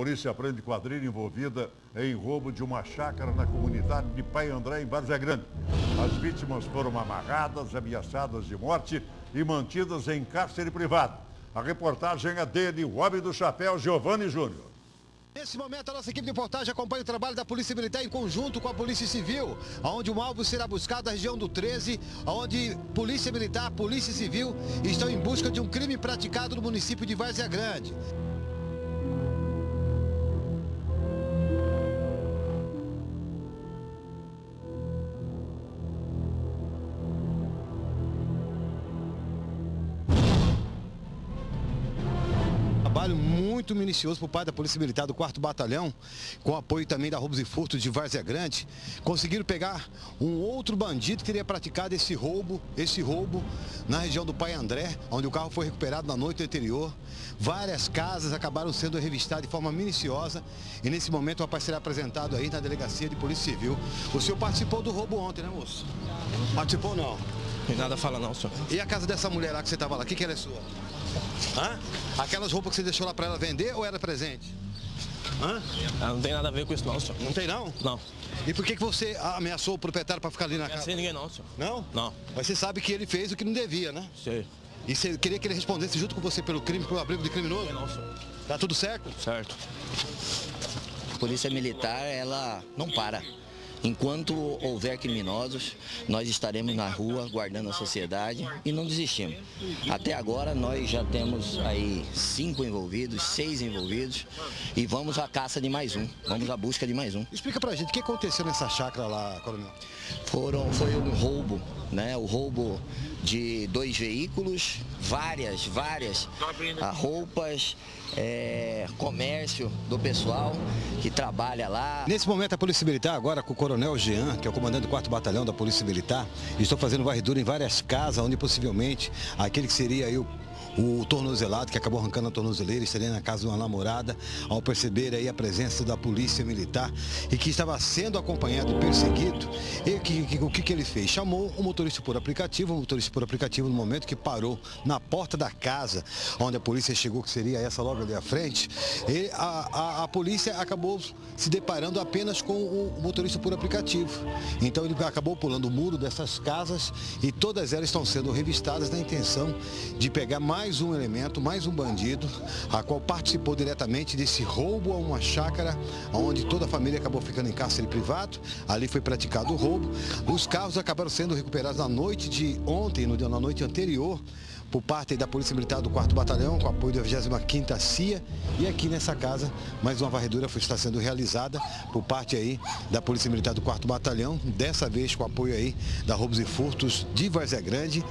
Polícia prende quadrilha envolvida em roubo de uma chácara na comunidade de Pai André, em Várzea Grande. As vítimas foram amarradas, ameaçadas de morte e mantidas em cárcere privado. A reportagem é dele, o homem do chapéu, Giovanni Júnior. Nesse momento, a nossa equipe de reportagem acompanha o trabalho da Polícia Militar em conjunto com a Polícia Civil, onde um alvo será buscado na região do 13, onde Polícia Militar, Polícia Civil estão em busca de um crime praticado no município de Várzea Grande. Trabalho muito minucioso por parte da Polícia Militar do 4 Batalhão, com apoio também da Roubos e Furtos de Várzea Grande, conseguiram pegar um outro bandido que teria praticado esse roubo, esse roubo na região do Pai André, onde o carro foi recuperado na noite anterior. Várias casas acabaram sendo revistadas de forma minuciosa e nesse momento o rapaz será apresentado aí na Delegacia de Polícia Civil. O senhor participou do roubo ontem, né moço? Participou não? Tem nada a falar não, senhor. E a casa dessa mulher lá que você estava lá, o que, que ela é sua? Hã? Aquelas roupas que você deixou lá para ela vender ou era presente? Hã? Ah, não tem nada a ver com isso não, senhor. Não tem não? Não. E por que, que você ameaçou o proprietário para ficar ali na Não casa? sei ninguém não, senhor. Não? Não. Mas você sabe que ele fez o que não devia, né? Sei. E você queria que ele respondesse junto com você pelo crime, pelo abrigo de criminoso? Não, senhor. Tá tudo certo? Certo. Polícia Militar, ela não para. Enquanto houver criminosos, nós estaremos na rua guardando a sociedade e não desistimos. Até agora nós já temos aí cinco envolvidos, seis envolvidos e vamos à caça de mais um, vamos à busca de mais um. Explica pra gente o que aconteceu nessa chácara lá, coronel. Foram, foi um roubo, né? O roubo de dois veículos, várias, várias ah, roupas, é, comércio do pessoal que trabalha lá. Nesse momento, a Polícia Militar, agora com o Coronel Jean, que é o comandante do 4 Batalhão da Polícia Militar, estão fazendo varredura em várias casas, onde possivelmente aquele que seria aí o o tornozelado que acabou arrancando a tornozeleira estaria na casa de uma namorada ao perceber aí a presença da polícia militar e que estava sendo acompanhado e perseguido e que, que, o que, que ele fez? Chamou o motorista por aplicativo, o motorista por aplicativo no momento que parou na porta da casa onde a polícia chegou, que seria essa logo ali à frente, e a, a, a polícia acabou se deparando apenas com o motorista por aplicativo. Então ele acabou pulando o muro dessas casas e todas elas estão sendo revistadas na intenção de pegar mais mais um elemento, mais um bandido, a qual participou diretamente desse roubo a uma chácara, onde toda a família acabou ficando em cárcere privado. Ali foi praticado o roubo. Os carros acabaram sendo recuperados na noite de ontem, no, na noite anterior, por parte da Polícia Militar do 4 Batalhão, com apoio da 25ª CIA. E aqui nessa casa, mais uma varredura está sendo realizada por parte aí da Polícia Militar do 4 Batalhão, dessa vez com apoio aí da Roubos e Furtos de Várzea Grande.